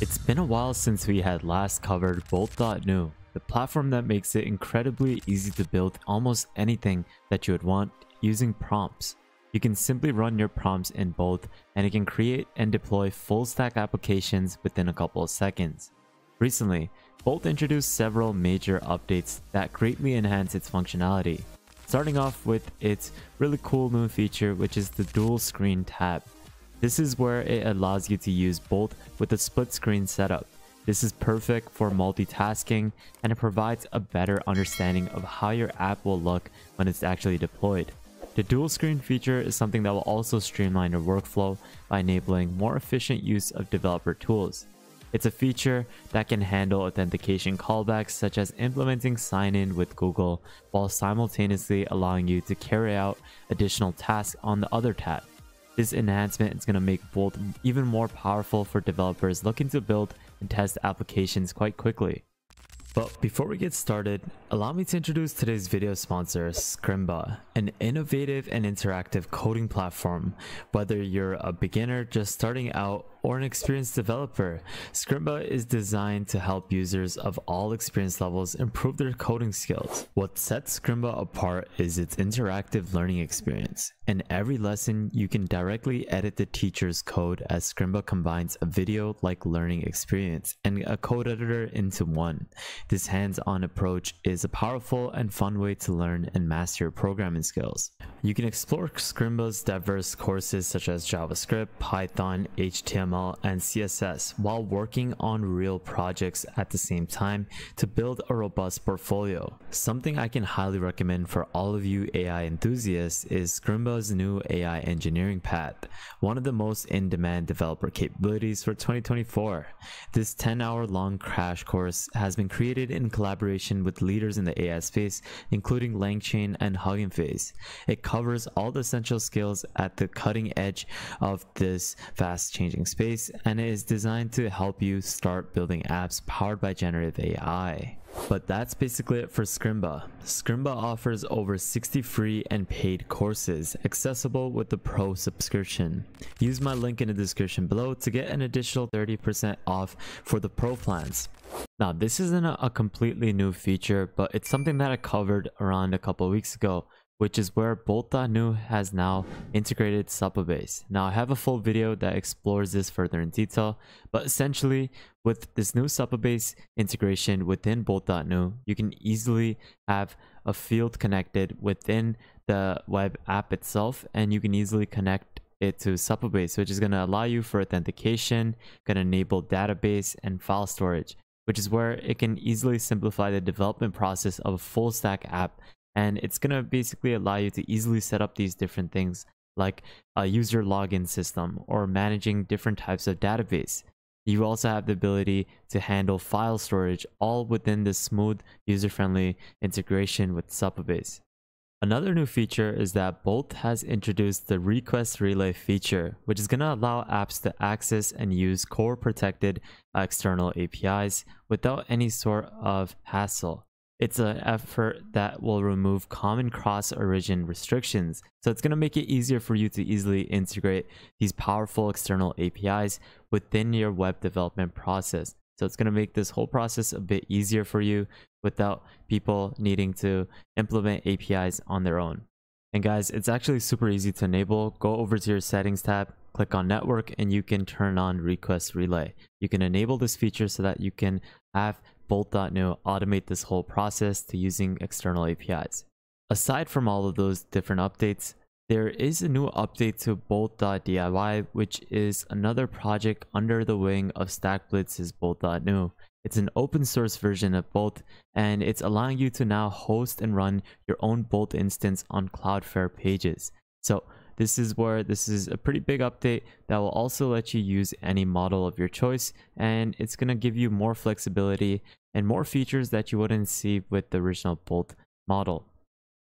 It's been a while since we had last covered Bolt.new, the platform that makes it incredibly easy to build almost anything that you would want using prompts. You can simply run your prompts in Bolt and it can create and deploy full stack applications within a couple of seconds. Recently, Bolt introduced several major updates that greatly enhance its functionality, starting off with its really cool new feature which is the dual screen tab. This is where it allows you to use both with a split screen setup. This is perfect for multitasking and it provides a better understanding of how your app will look when it's actually deployed. The dual screen feature is something that will also streamline your workflow by enabling more efficient use of developer tools. It's a feature that can handle authentication callbacks such as implementing sign-in with Google while simultaneously allowing you to carry out additional tasks on the other tab. This enhancement is going to make Bolt even more powerful for developers looking to build and test applications quite quickly. But before we get started, allow me to introduce today's video sponsor, Scrimba, an innovative and interactive coding platform. Whether you're a beginner just starting out or an experienced developer, Scrimba is designed to help users of all experience levels improve their coding skills. What sets Scrimba apart is its interactive learning experience. In every lesson, you can directly edit the teacher's code as Scrimba combines a video-like learning experience and a code editor into one. This hands-on approach is a powerful and fun way to learn and master programming skills. You can explore Scrimba's diverse courses such as JavaScript, Python, HTML, HTML and CSS while working on real projects at the same time to build a robust portfolio. Something I can highly recommend for all of you AI enthusiasts is Scrimba's new AI engineering path, one of the most in-demand developer capabilities for 2024. This 10-hour long crash course has been created in collaboration with leaders in the AI space, including LangChain and Hugging Face. It covers all the essential skills at the cutting edge of this fast changing space space and it is designed to help you start building apps powered by generative AI. But that's basically it for Scrimba. Scrimba offers over 60 free and paid courses, accessible with the Pro subscription. Use my link in the description below to get an additional 30% off for the Pro plans. Now, this isn't a completely new feature, but it's something that I covered around a couple weeks ago which is where Bolt.new has now integrated Supabase. Now I have a full video that explores this further in detail, but essentially with this new Supabase integration within Bolt.new, you can easily have a field connected within the web app itself and you can easily connect it to Supabase, which is going to allow you for authentication, going to enable database and file storage, which is where it can easily simplify the development process of a full stack app and it's going to basically allow you to easily set up these different things like a user login system or managing different types of database. You also have the ability to handle file storage all within this smooth user-friendly integration with Supabase. Another new feature is that Bolt has introduced the Request Relay feature, which is going to allow apps to access and use CORS protected external APIs without any sort of hassle. It's an effort that will remove common cross-origin restrictions. So it's going to make it easier for you to easily integrate these powerful external APIs within your web development process. So it's going to make this whole process a bit easier for you without people needing to implement APIs on their own. And guys, it's actually super easy to enable. Go over to your settings tab, click on network, and you can turn on request relay. You can enable this feature so that you can have Bolt.new automate this whole process to using external APIs. Aside from all of those different updates, there is a new update to Bolt.diy, which is another project under the wing of StackBlitz's Bolt.new. It's an open source version of Bolt, and it's allowing you to now host and run your own Bolt instance on Cloudflare pages. So this is where this is a pretty big update that will also let you use any model of your choice and it's going to give you more flexibility and more features that you wouldn't see with the original Bolt model.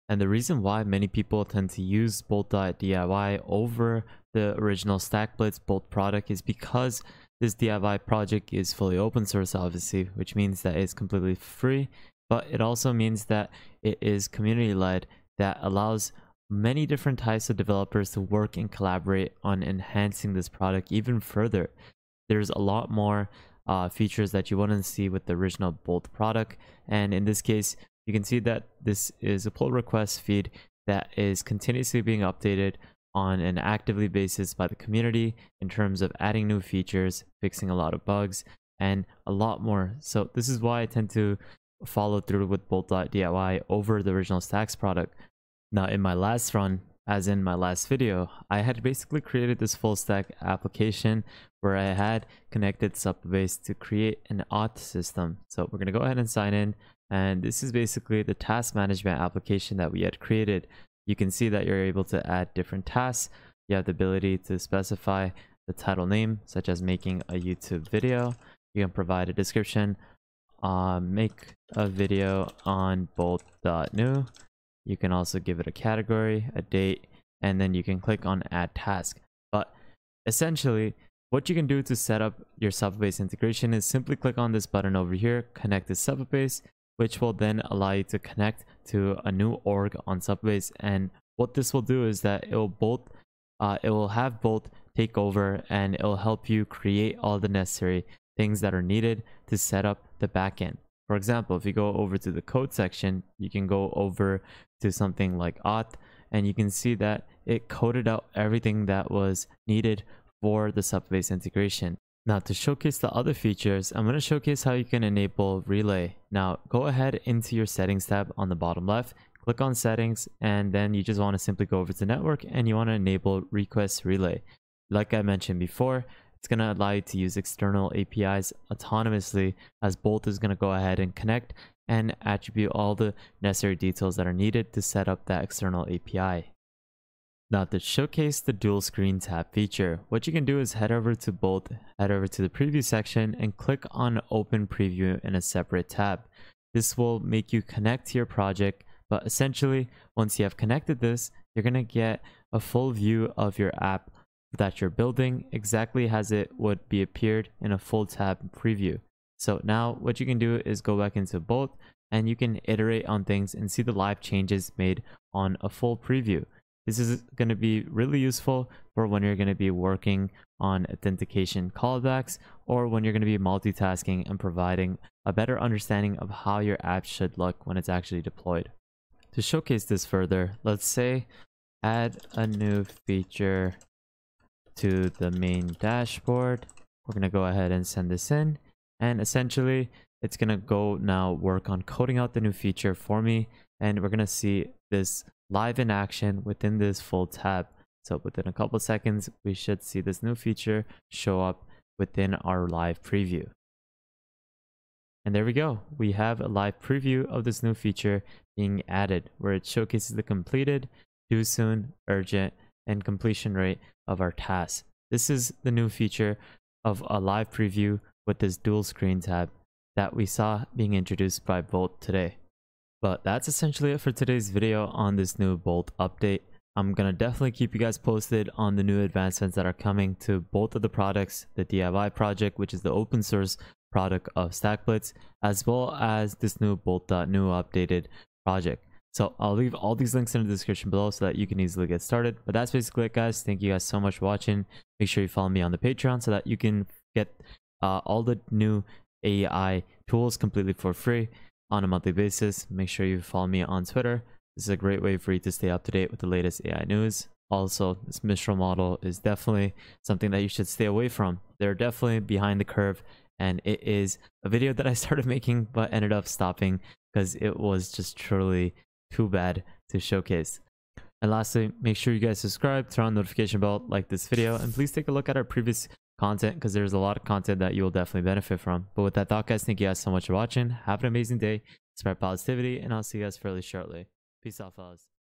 And the reason why many people tend to use Bolt.diy over the original StackBlitz Bolt product is because this DIY project is fully open source obviously, which means that it's completely free, but it also means that it is community led that allows many different types of developers to work and collaborate on enhancing this product even further. There's a lot more uh, features that you wouldn't see with the original Bolt product. And in this case, you can see that this is a pull request feed that is continuously being updated on an actively basis by the community in terms of adding new features, fixing a lot of bugs, and a lot more. So this is why I tend to follow through with Bolt.diy over the original Stacks product. Now in my last run, as in my last video, I had basically created this full stack application where I had connected Supabase to create an auth system. So we're going to go ahead and sign in. And this is basically the task management application that we had created. You can see that you're able to add different tasks. You have the ability to specify the title name, such as making a YouTube video. You can provide a description, uh, make a video on bolt.new you can also give it a category, a date, and then you can click on add task. But essentially, what you can do to set up your Supabase integration is simply click on this button over here, connect to Supabase, which will then allow you to connect to a new org on Supabase. And what this will do is that it will both, uh, it will have Bolt take over and it will help you create all the necessary things that are needed to set up the backend. For example, if you go over to the code section, you can go over to something like auth and you can see that it coded out everything that was needed for the Supabase integration. Now to showcase the other features, I'm going to showcase how you can enable relay. Now go ahead into your settings tab on the bottom left, click on settings, and then you just want to simply go over to the network and you want to enable request relay. Like I mentioned before, it's going to allow you to use external APIs autonomously as Bolt is going to go ahead and connect and attribute all the necessary details that are needed to set up that external API. Now to showcase the dual screen tab feature, what you can do is head over to Bolt, head over to the preview section and click on open preview in a separate tab. This will make you connect to your project, but essentially once you have connected this, you're going to get a full view of your app that you're building exactly as it would be appeared in a full tab preview. So now what you can do is go back into Bolt and you can iterate on things and see the live changes made on a full preview. This is going to be really useful for when you're going to be working on authentication callbacks or when you're going to be multitasking and providing a better understanding of how your app should look when it's actually deployed. To showcase this further, let's say add a new feature to the main dashboard. We're going to go ahead and send this in. And essentially, it's going to go now work on coding out the new feature for me. And we're going to see this live in action within this full tab. So within a couple seconds, we should see this new feature show up within our live preview. And there we go. We have a live preview of this new feature being added where it showcases the completed, due soon, urgent, and completion rate of our tasks. This is the new feature of a live preview with this dual screen tab that we saw being introduced by Bolt today. But that's essentially it for today's video on this new Bolt update. I'm going to definitely keep you guys posted on the new advancements that are coming to both of the products, the DIY project, which is the open source product of StackBlitz, as well as this new Bolt.new updated project. So I'll leave all these links in the description below so that you can easily get started. But that's basically it guys. Thank you guys so much for watching. Make sure you follow me on the Patreon so that you can get uh, all the new AI tools completely for free on a monthly basis. Make sure you follow me on Twitter. This is a great way for you to stay up to date with the latest AI news. Also, this Mistral model is definitely something that you should stay away from. They're definitely behind the curve and it is a video that I started making but ended up stopping because it was just truly too bad to showcase. And lastly, make sure you guys subscribe, turn on notification bell, like this video, and please take a look at our previous content because there's a lot of content that you will definitely benefit from. But with that thought, guys, thank you guys so much for watching. Have an amazing day, spread positivity, and I'll see you guys fairly shortly. Peace out, fellas.